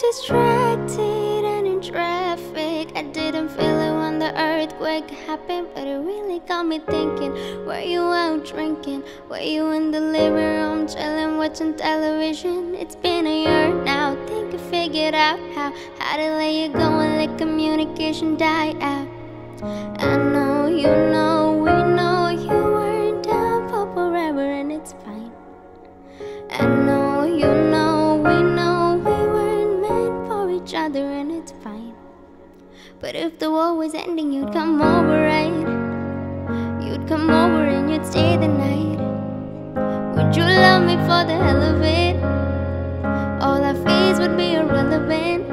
distracted and in traffic. I didn't feel it when the earthquake happened, but it really got me thinking. Were you out drinking? Were you in the living room chilling, watching television? It's been a year now. Think I figured out how how to let you go and let communication die out. I know you know we know you weren't down for forever, and it's fine. Each other, and it's fine. But if the war was ending, you'd come over, right? You'd come over and you'd stay the night. Would you love me for the hell of it? All our fears would be irrelevant.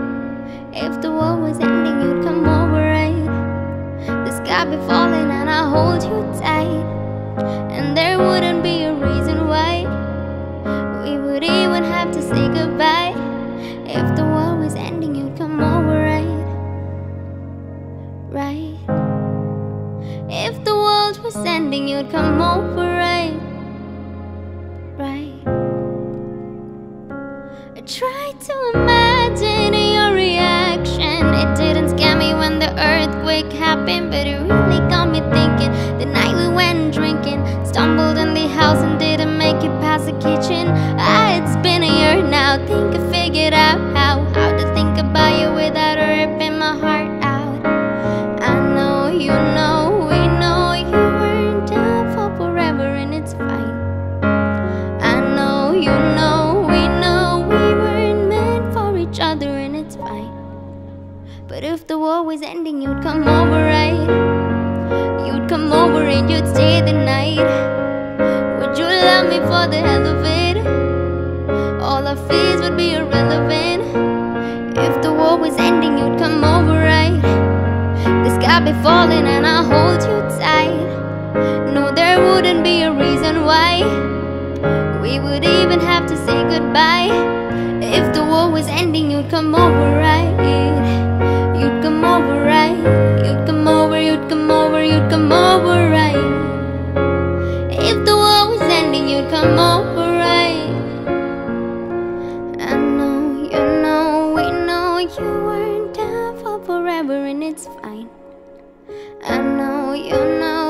If the war was ending, you'd come over, right? The sky be falling and I'd hold you tight. And there wouldn't be a reason why we would even have to say goodbye. Ending, you'd come over, right? Right? I tried to imagine your reaction. It didn't scare me when the earthquake happened, but it really got me thinking. The night we went drinking, stumbled in the house and didn't make it past the kitchen. Ah, it's been a year now. Think I figured out how how to think about you without ripping my heart out. I know you know it's fine. But if the war was ending, you'd come over, right? You'd come over and you'd stay the night. Would you love me for the hell of it? All our fears would be irrelevant. If the war was ending, you'd come over, right? The sky be falling and I hold you tight. No, there wouldn't be a reason why we would even have to say goodbye. War was ending, you'd come over, right? You'd come over, right? You'd come over, you'd come over, you'd come over, right? If the war was ending, you'd come over, right? I know, you know, we know you weren't down for forever, and it's fine. I know, you know.